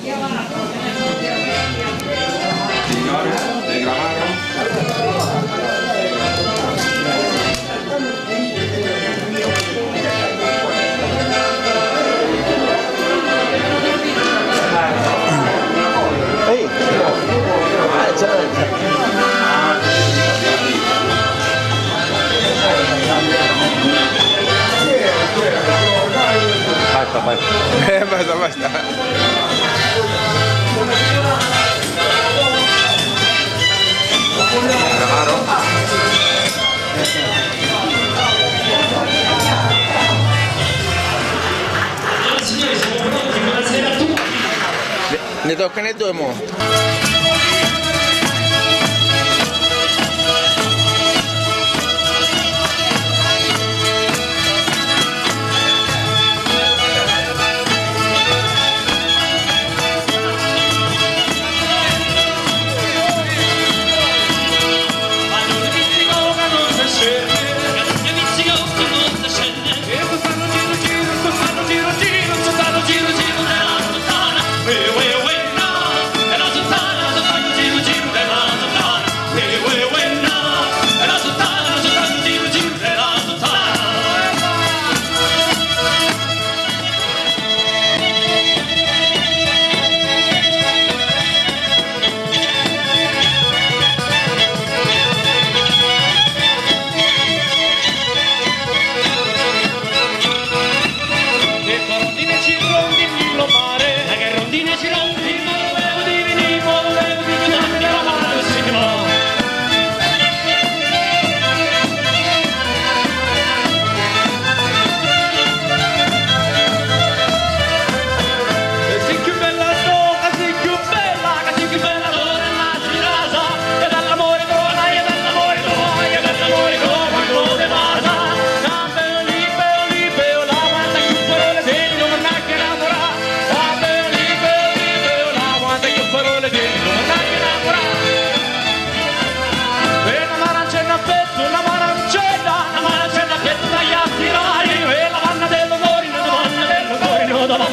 Iya, Bang. dos canetos de moho.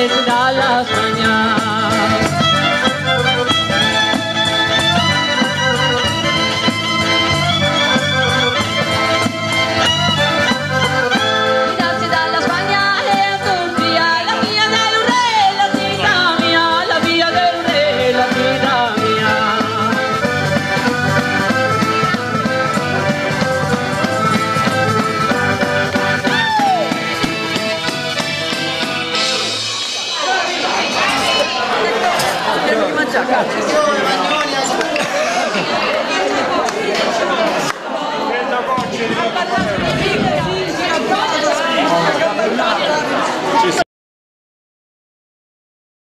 les da las mañanas.